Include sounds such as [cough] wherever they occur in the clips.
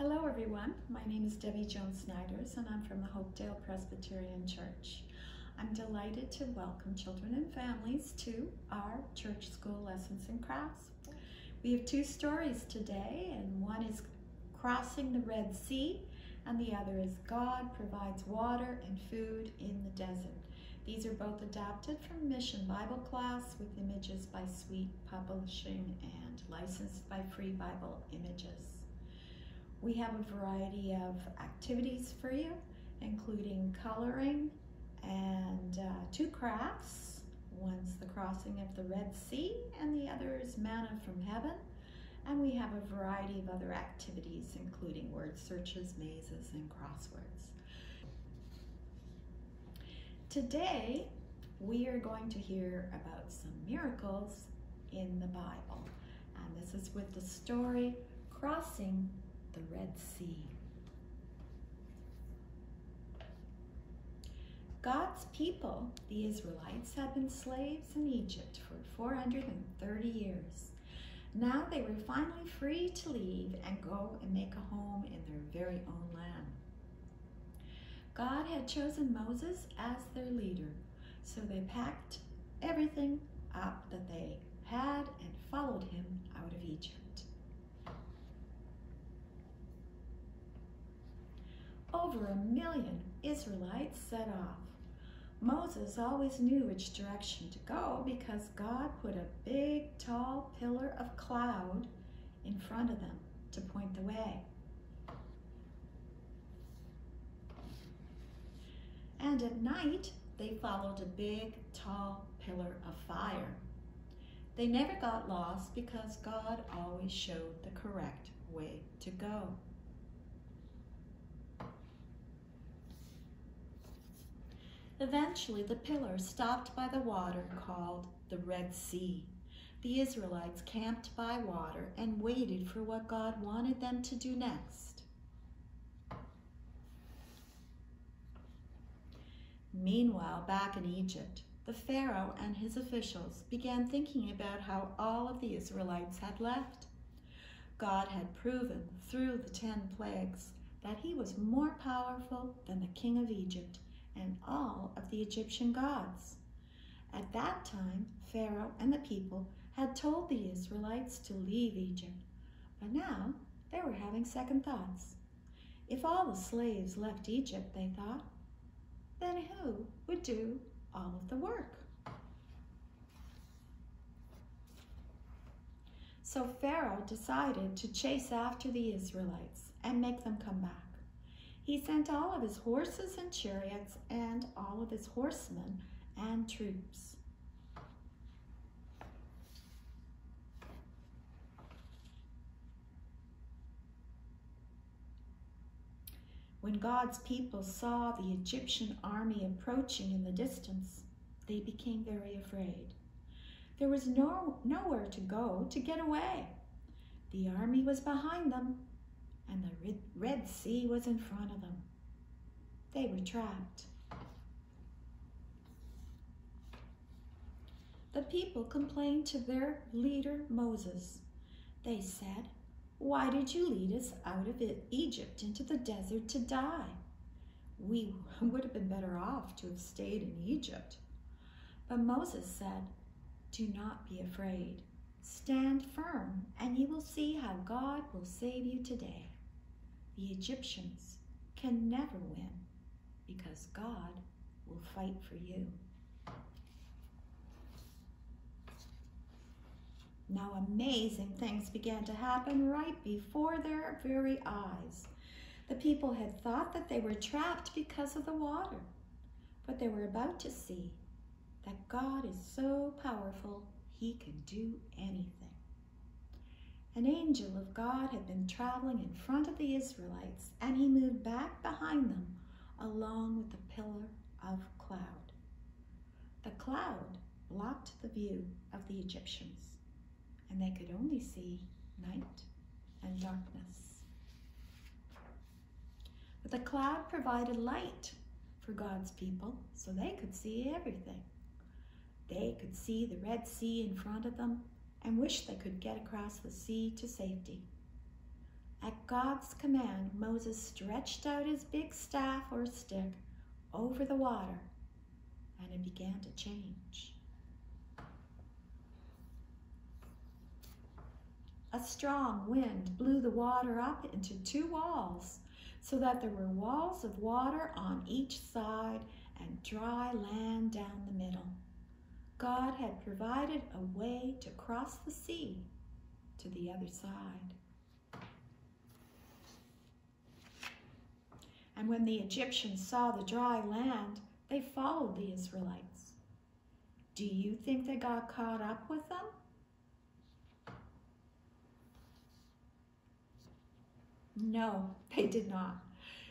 Hello everyone, my name is Debbie Jones Snyders and I'm from the Hopedale Presbyterian Church. I'm delighted to welcome children and families to our church school lessons and crafts. We have two stories today and one is Crossing the Red Sea and the other is God provides water and food in the desert. These are both adapted from Mission Bible Class with images by Sweet Publishing and licensed by Free Bible Images. We have a variety of activities for you, including coloring and uh, two crafts. One's the crossing of the Red Sea and the other is manna from heaven. And we have a variety of other activities, including word searches, mazes, and crosswords. Today, we are going to hear about some miracles in the Bible. And this is with the story Crossing the Red Sea. God's people, the Israelites, had been slaves in Egypt for 430 years. Now they were finally free to leave and go and make a home in their very own land. God had chosen Moses as their leader, so they packed everything up that they had and followed him out of Egypt. Over a million Israelites set off. Moses always knew which direction to go because God put a big, tall pillar of cloud in front of them to point the way. And at night, they followed a big, tall pillar of fire. They never got lost because God always showed the correct way to go. Eventually, the pillar stopped by the water called the Red Sea. The Israelites camped by water and waited for what God wanted them to do next. Meanwhile, back in Egypt, the Pharaoh and his officials began thinking about how all of the Israelites had left. God had proven through the ten plagues that he was more powerful than the king of Egypt and all of the Egyptian gods. At that time, Pharaoh and the people had told the Israelites to leave Egypt, but now they were having second thoughts. If all the slaves left Egypt, they thought, then who would do all of the work? So Pharaoh decided to chase after the Israelites and make them come back. He sent all of his horses and chariots and all of his horsemen and troops. When God's people saw the Egyptian army approaching in the distance, they became very afraid. There was no, nowhere to go to get away. The army was behind them and the Red Sea was in front of them. They were trapped. The people complained to their leader Moses. They said, Why did you lead us out of Egypt into the desert to die? We [laughs] would have been better off to have stayed in Egypt. But Moses said, Do not be afraid. Stand firm, and you will see how God will save you today the Egyptians can never win because God will fight for you. Now amazing things began to happen right before their very eyes. The people had thought that they were trapped because of the water, but they were about to see that God is so powerful, he can do anything. An angel of God had been traveling in front of the Israelites, and he moved back behind them along with the pillar of cloud. The cloud blocked the view of the Egyptians, and they could only see night and darkness. But the cloud provided light for God's people so they could see everything. They could see the Red Sea in front of them and wished they could get across the sea to safety. At God's command, Moses stretched out his big staff or stick over the water, and it began to change. A strong wind blew the water up into two walls so that there were walls of water on each side and dry land down the middle. God had provided a way to cross the sea to the other side. And when the Egyptians saw the dry land, they followed the Israelites. Do you think they got caught up with them? No, [laughs] they did not.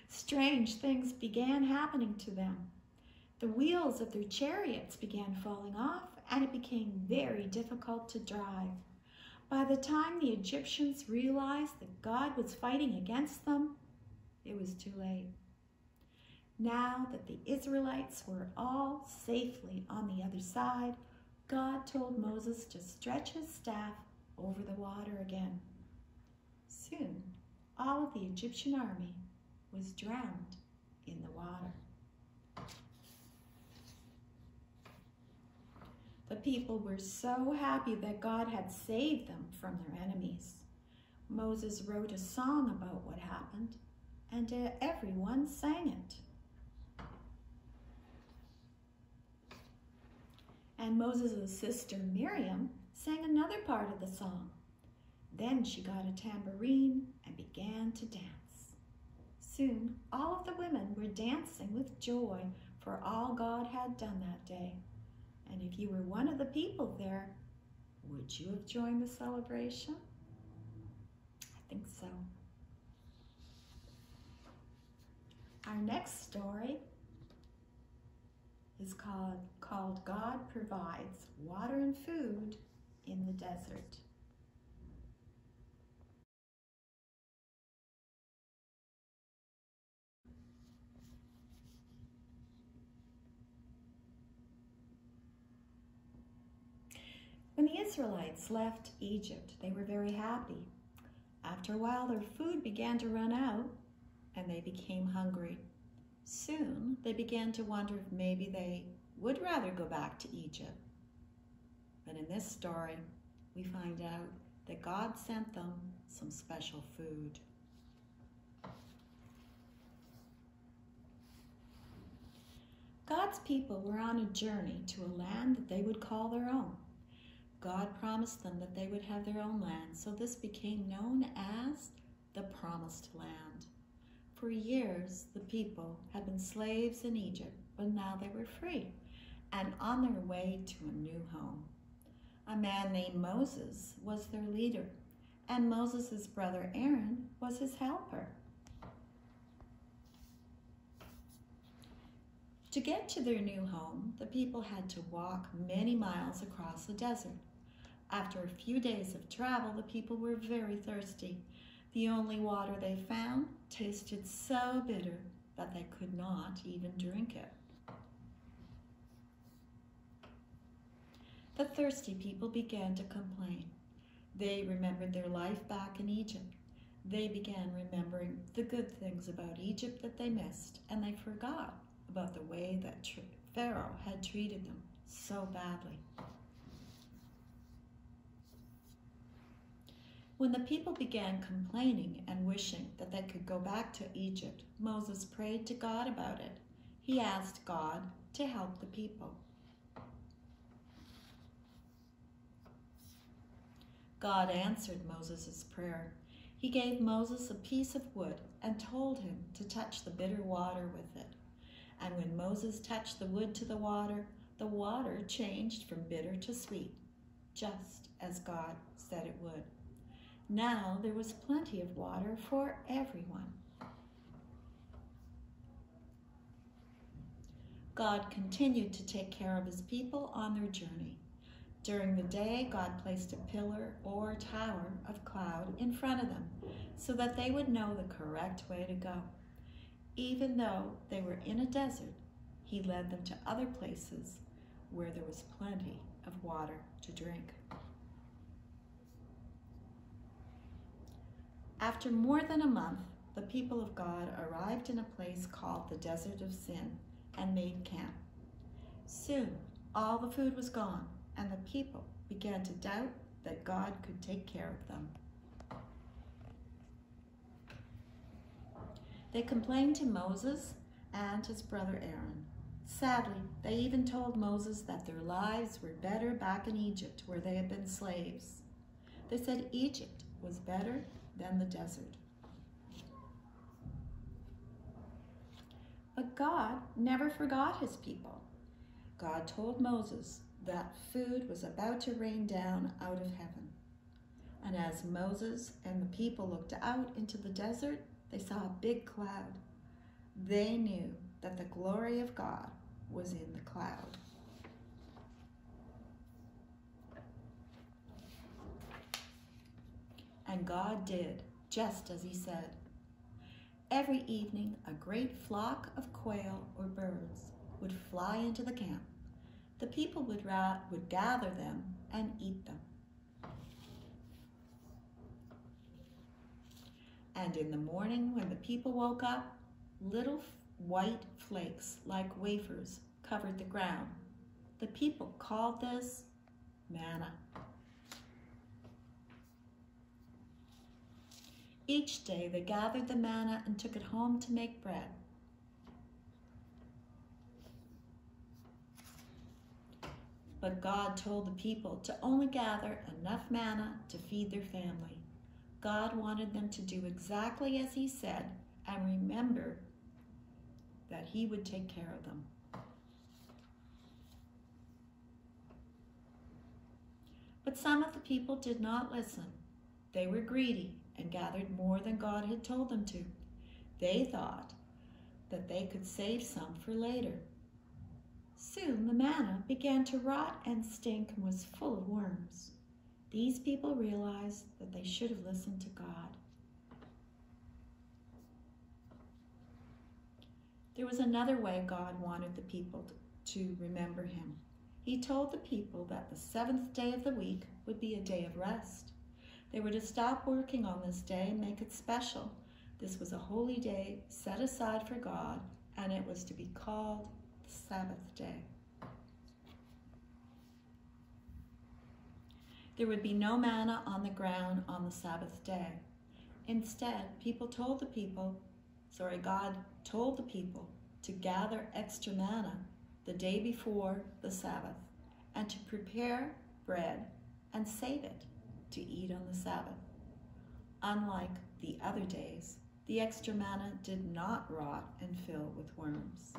Strange things began happening to them. The wheels of their chariots began falling off, and it became very difficult to drive. By the time the Egyptians realized that God was fighting against them, it was too late. Now that the Israelites were all safely on the other side, God told Moses to stretch his staff over the water again. Soon, all of the Egyptian army was drowned in the water. People were so happy that God had saved them from their enemies. Moses wrote a song about what happened, and uh, everyone sang it. And Moses' sister Miriam sang another part of the song. Then she got a tambourine and began to dance. Soon, all of the women were dancing with joy for all God had done that day. And if you were one of the people there, would you have joined the celebration? I think so. Our next story is called, called God Provides Water and Food in the Desert. When the Israelites left Egypt, they were very happy. After a while, their food began to run out and they became hungry. Soon, they began to wonder if maybe they would rather go back to Egypt. But in this story, we find out that God sent them some special food. God's people were on a journey to a land that they would call their own. God promised them that they would have their own land, so this became known as the Promised Land. For years, the people had been slaves in Egypt, but now they were free and on their way to a new home. A man named Moses was their leader, and Moses' brother Aaron was his helper. To get to their new home, the people had to walk many miles across the desert. After a few days of travel, the people were very thirsty. The only water they found tasted so bitter that they could not even drink it. The thirsty people began to complain. They remembered their life back in Egypt. They began remembering the good things about Egypt that they missed, and they forgot about the way that Pharaoh had treated them so badly. When the people began complaining and wishing that they could go back to Egypt, Moses prayed to God about it. He asked God to help the people. God answered Moses' prayer. He gave Moses a piece of wood and told him to touch the bitter water with it. And when Moses touched the wood to the water, the water changed from bitter to sweet, just as God said it would. Now there was plenty of water for everyone. God continued to take care of his people on their journey. During the day, God placed a pillar or tower of cloud in front of them so that they would know the correct way to go. Even though they were in a desert, he led them to other places where there was plenty of water to drink. After more than a month, the people of God arrived in a place called the Desert of Sin and made camp. Soon, all the food was gone, and the people began to doubt that God could take care of them. They complained to Moses and his brother Aaron. Sadly, they even told Moses that their lives were better back in Egypt where they had been slaves. They said Egypt was better than the desert. But God never forgot his people. God told Moses that food was about to rain down out of heaven. And as Moses and the people looked out into the desert, they saw a big cloud. They knew that the glory of God was in the cloud. And God did just as he said. Every evening, a great flock of quail or birds would fly into the camp. The people would, would gather them and eat them. And in the morning, when the people woke up, little white flakes like wafers covered the ground. The people called this manna. Each day they gathered the manna and took it home to make bread. But God told the people to only gather enough manna to feed their family. God wanted them to do exactly as he said and remember that he would take care of them. But some of the people did not listen. They were greedy and gathered more than God had told them to. They thought that they could save some for later. Soon the manna began to rot and stink and was full of worms. These people realized that they should have listened to God. There was another way God wanted the people to remember him. He told the people that the seventh day of the week would be a day of rest. They were to stop working on this day and make it special. This was a holy day set aside for God, and it was to be called the Sabbath day. There would be no manna on the ground on the Sabbath day. Instead, people told the people sorry, God told the people to gather extra manna the day before the Sabbath and to prepare bread and save it to eat on the Sabbath. Unlike the other days, the extra manna did not rot and fill with worms.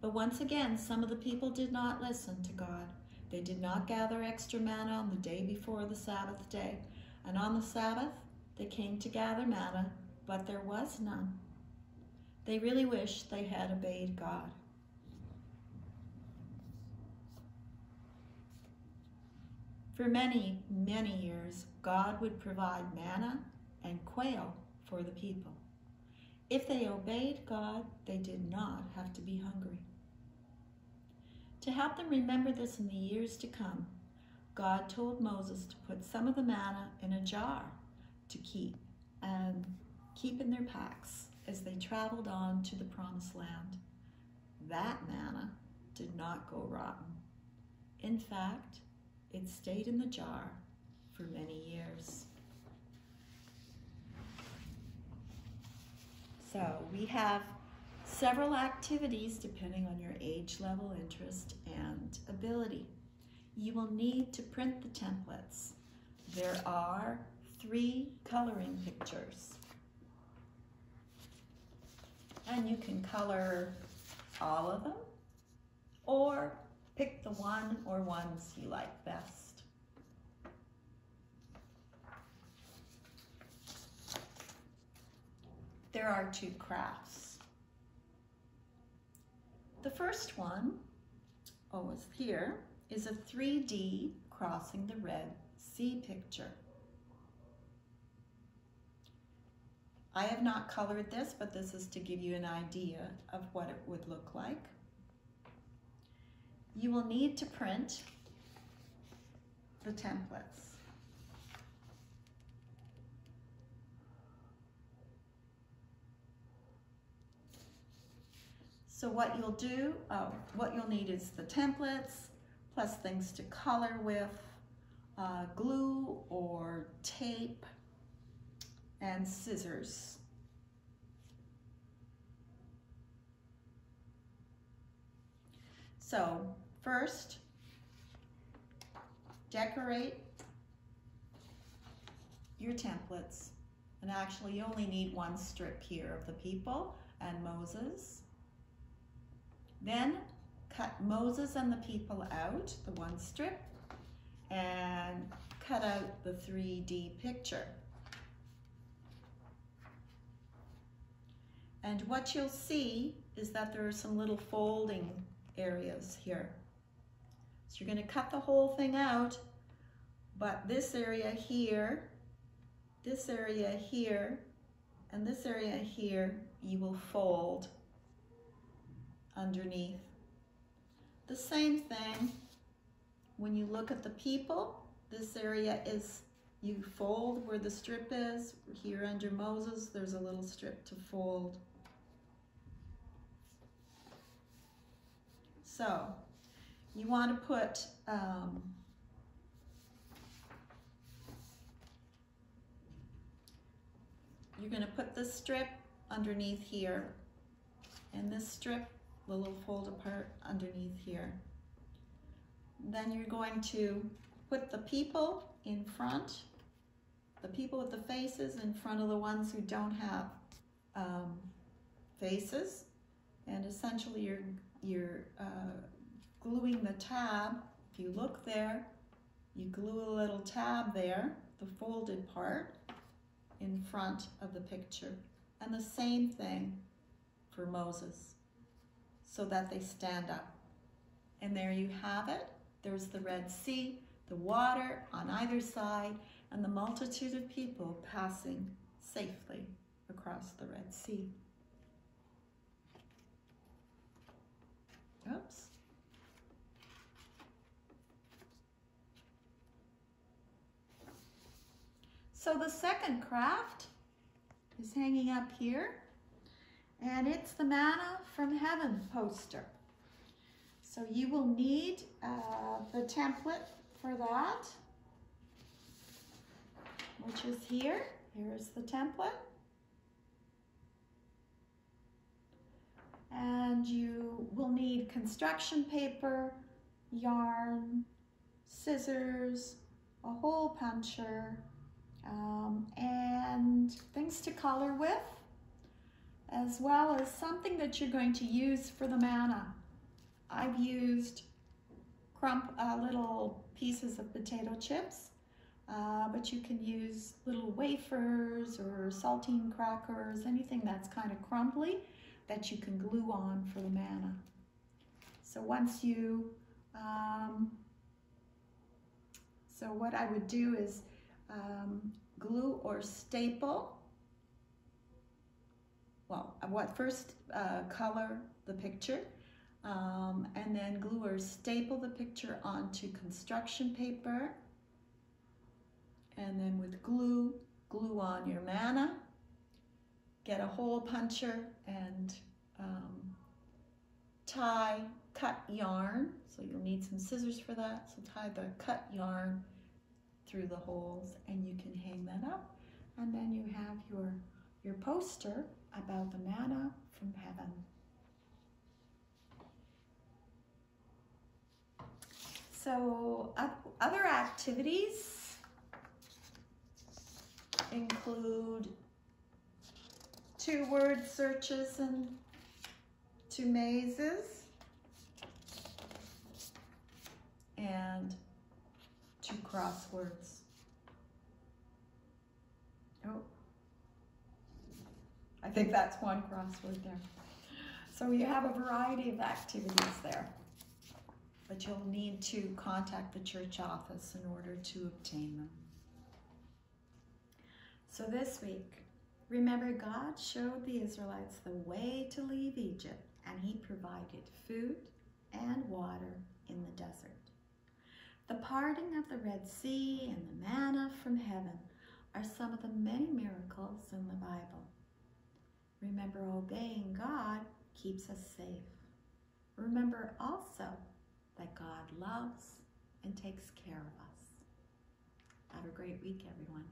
But once again, some of the people did not listen to God. They did not gather extra manna on the day before the Sabbath day, and on the Sabbath, they came to gather manna, but there was none. They really wished they had obeyed God. For many, many years, God would provide manna and quail for the people. If they obeyed God, they did not have to be hungry. To help them remember this in the years to come, God told Moses to put some of the manna in a jar to keep and keep in their packs as they traveled on to the promised land. That manna did not go rotten. In fact, it stayed in the jar for many years. So we have several activities depending on your age level, interest, and ability you will need to print the templates. There are three coloring pictures. And you can color all of them or pick the one or ones you like best. There are two crafts. The first one, is here, is a 3D crossing the Red Sea picture. I have not colored this, but this is to give you an idea of what it would look like. You will need to print the templates. So what you'll do, oh, what you'll need is the templates, plus things to color with, uh, glue or tape, and scissors. So first, decorate your templates. And actually you only need one strip here of the people and Moses. Then cut Moses and the people out, the one strip, and cut out the 3D picture. And what you'll see is that there are some little folding areas here. So you're going to cut the whole thing out, but this area here, this area here, and this area here, you will fold underneath. The same thing when you look at the people, this area is, you fold where the strip is. Here under Moses, there's a little strip to fold. So you want to put um, you're going to put this strip underneath here and this strip the little fold apart underneath here. Then you're going to put the people in front, the people with the faces in front of the ones who don't have um, faces. And essentially you're, you're uh, gluing the tab. If you look there, you glue a little tab there, the folded part, in front of the picture. And the same thing for Moses so that they stand up. And there you have it. There's the Red Sea, the water on either side, and the multitude of people passing safely across the Red Sea. Oops. So the second craft is hanging up here and it's the manna from heaven poster. So you will need uh, the template for that, which is here. Here's the template. And you will need construction paper, yarn, scissors, a hole puncher, um, and things to color with as well as something that you're going to use for the manna. I've used crump uh, little pieces of potato chips, uh, but you can use little wafers or saltine crackers, anything that's kind of crumbly that you can glue on for the manna. So once you, um, so what I would do is um, glue or staple well, what first uh, color the picture um, and then glue or staple the picture onto construction paper and then with glue, glue on your manna, get a hole puncher and um, tie cut yarn. So you'll need some scissors for that. So tie the cut yarn through the holes and you can hang that up. And then you have your, your poster about the manna from heaven. So other activities include two word searches and two mazes and two crosswords. Oh, I think that's one crossword there. So you have a variety of activities there, but you'll need to contact the church office in order to obtain them. So this week, remember God showed the Israelites the way to leave Egypt and he provided food and water in the desert. The parting of the Red Sea and the manna from heaven are some of the many miracles in the Bible. Remember, obeying God keeps us safe. Remember also that God loves and takes care of us. Have a great week, everyone.